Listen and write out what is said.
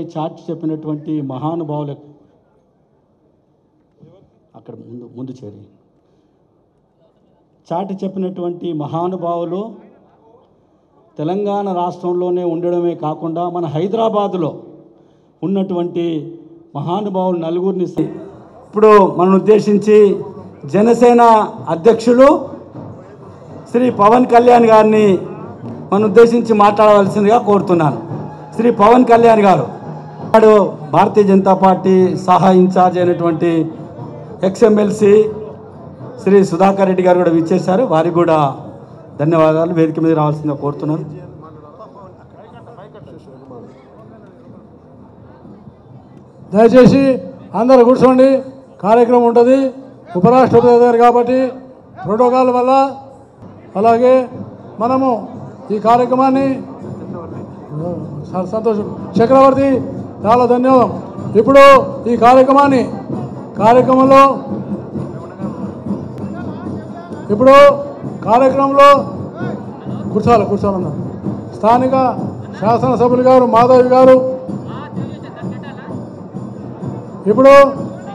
చాటి చెప్పినటువంటి మహానుభావులకు అక్కడ ముందు ముందు చేరి. చాటి చెప్పినటువంటి మహానుభావులు తెలంగాణ రాష్ట్రంలోనే ఉండడమే కాకుండా మన హైదరాబాదులో ఉన్నటువంటి మహానుభావులు నలుగురిని ఇప్పుడు మనం ఉద్దేశించి జనసేన అధ్యక్షులు శ్రీ పవన్ కళ్యాణ్ గారిని మనం ఉద్దేశించి మాట్లాడవలసిందిగా కోరుతున్నాను. శ్రీ పవన్ కళ్యాణ్ గారు. నాడు భారతీయ జనతా పార్టీ సహా ఇన్ఛార్జ్ అయినటువంటి ఎక్స్ఎమ్మెల్సీ శ్రీ సుధాకర్ రెడ్డి గారు కూడా విచ్చేశారు. వారికి కూడా ధన్యవాదాలు. వేదిక మీద రావాల్సిందిగా కోరుతున్నాను. దయచేసి అందరూ కూర్చోండి. కార్యక్రమం ఉంటుంది. ఉపరాష్ట్రపతి గారు కాబట్టి ప్రోటోకాల్ వల్ల అలాగే మనము ఈ కార్యక్రమాన్ని సంతోషం. చక్రవర్తి చాలా ధన్యవాదం. ఇప్పుడు ఈ కార్యక్రమాన్ని కార్యక్రమంలో ఇప్పుడు కార్యక్రమంలో కూర్చోవాలి కూర్చోవాలన్నారు స్థానిక శాసనసభ్యులు గారు మాధవి గారు. ఇప్పుడు